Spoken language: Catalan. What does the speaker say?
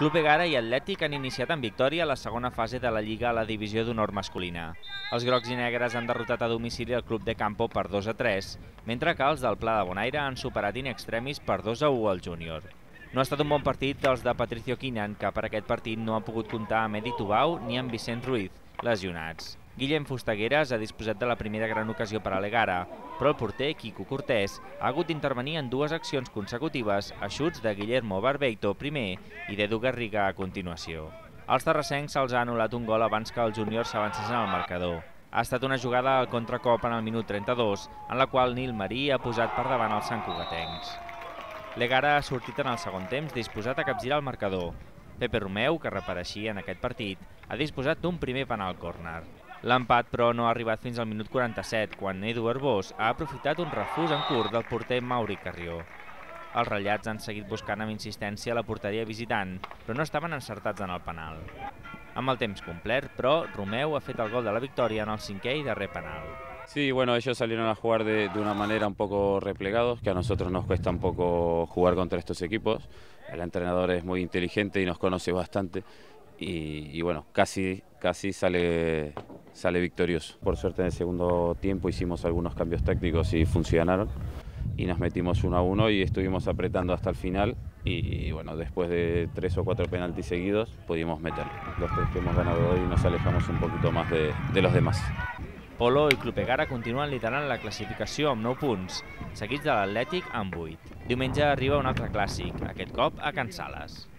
Club Egara i Atlètic han iniciat en victòria la segona fase de la Lliga a la divisió d'honor masculina. Els grocs i negres han derrotat a domicili el Club de Campo per 2 a 3, mentre que els del Pla de Bonaire han superat in extremis per 2 a 1 al júnior. No ha estat un bon partit dels de Patricio Quinan, que per aquest partit no ha pogut comptar amb Edi Tubau ni amb Vicent Ruiz, lesionats. Guillem Fustagueres ha disposat de la primera gran ocasió per a l'Egara, però el porter, Quico Cortés, ha hagut d'intervenir en dues accions consecutives a xuts de Guillermo Barbeito primer i d'Edu Garriga a continuació. Els terrassencs se'ls ha anul·lat un gol abans que els júniors s'avancessin al marcador. Ha estat una jugada al contracop en el minut 32, en la qual Nil Marí ha posat per davant els santcugatencs. L'Egara ha sortit en el segon temps disposat a capgirar el marcador. Pepe Romeu, que repareixia en aquest partit, ha disposat d'un primer penal córner. L'empat, però, no ha arribat fins al minut 47, quan Edu Arbós ha aprofitat un refús en curt del porter Mauri Carrió. Els ratllats han seguit buscant amb insistència la porteria visitant, però no estaven encertats en el penal. Amb el temps complet, però, Romeu ha fet el gol de la victòria en el cinquè i darrer penal. Sí, bueno, ellos salieron a jugar de, de, una manera un poco replegados, que a nosotros nos cuesta un poco jugar contra estos equipos. El entrenador es muy inteligente y nos conoce bastante y, y bueno, casi, casi sale, sale victorioso. Por suerte en el segundo tiempo hicimos algunos cambios tácticos y funcionaron y nos metimos uno a uno y estuvimos apretando hasta el final y, y bueno, después de tres o cuatro penaltis seguidos pudimos meterlo. Los tres que hemos ganado hoy nos alejamos un poquito más de, de los demás. Polo i Club Egara continuen liderant la classificació amb 9 punts, seguits de l'Atlètic amb 8. Diumenge arriba un altre clàssic, aquest cop a Can Sales.